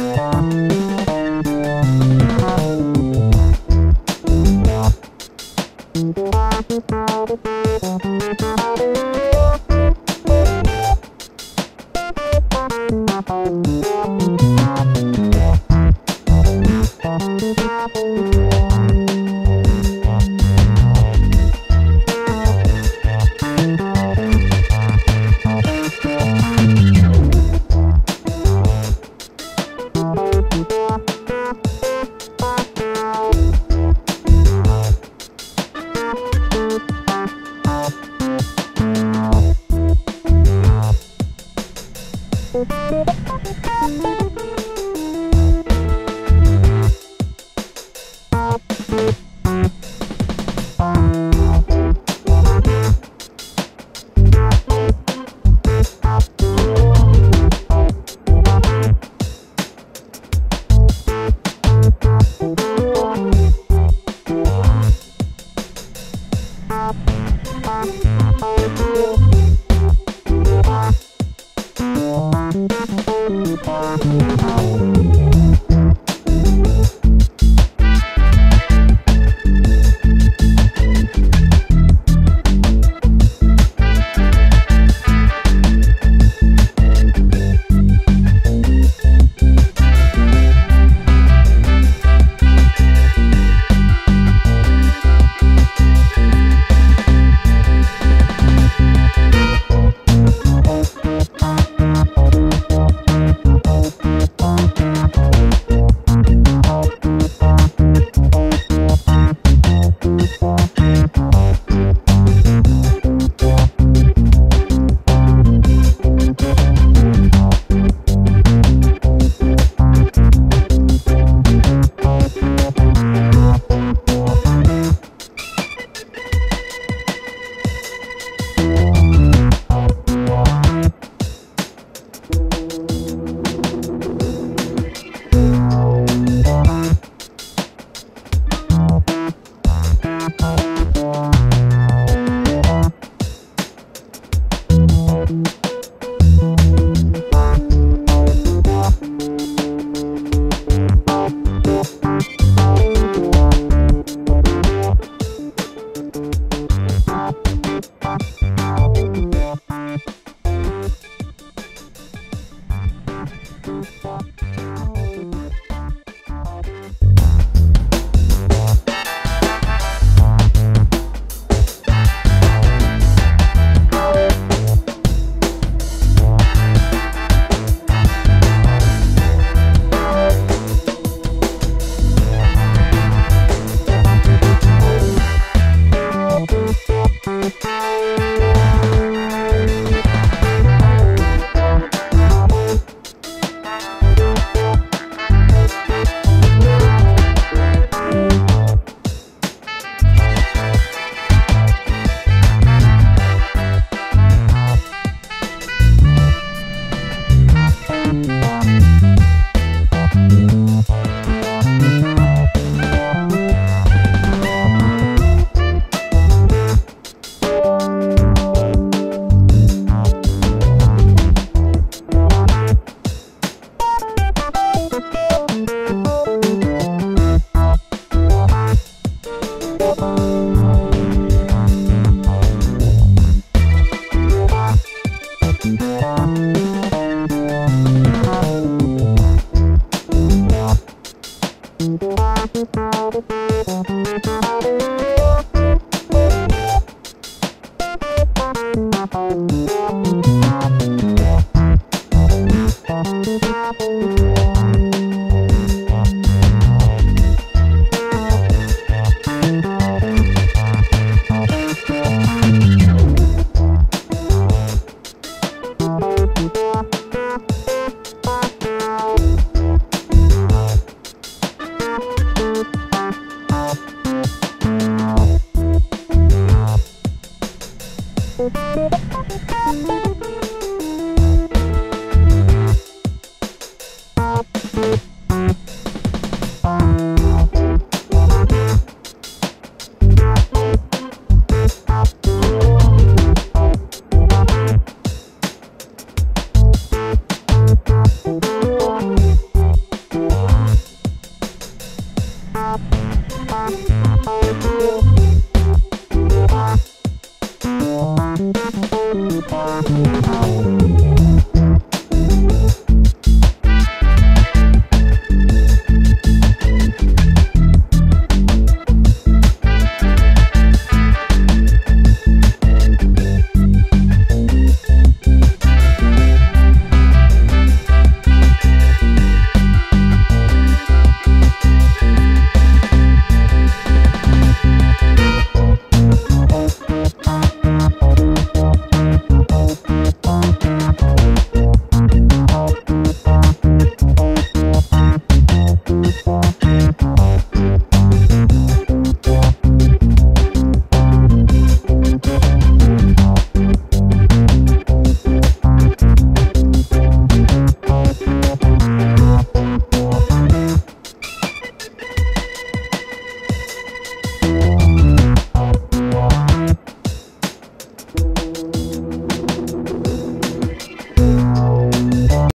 Música Música Música